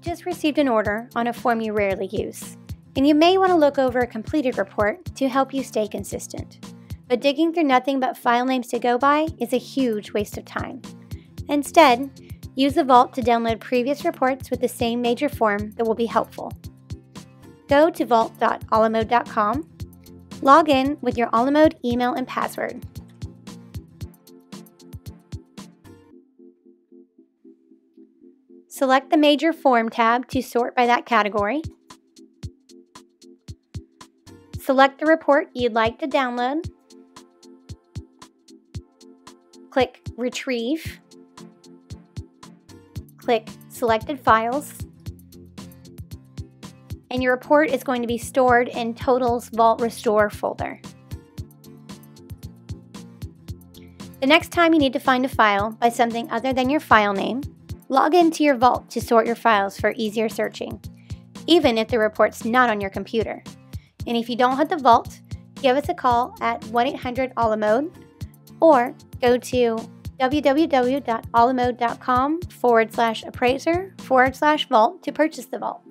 You've just received an order on a form you rarely use, and you may want to look over a completed report to help you stay consistent. But digging through nothing but file names to go by is a huge waste of time. Instead, use the Vault to download previous reports with the same major form that will be helpful. Go to vault.alamode.com, log in with your Alamode email and password, Select the Major Form tab to sort by that category. Select the report you'd like to download. Click Retrieve. Click Selected Files. And your report is going to be stored in TOTAL's Vault Restore folder. The next time you need to find a file by something other than your file name, Log into your Vault to sort your files for easier searching, even if the report's not on your computer. And if you don't have the Vault, give us a call at 1 800 Alamode or go to www.alamode.com forward slash appraiser forward slash vault to purchase the vault.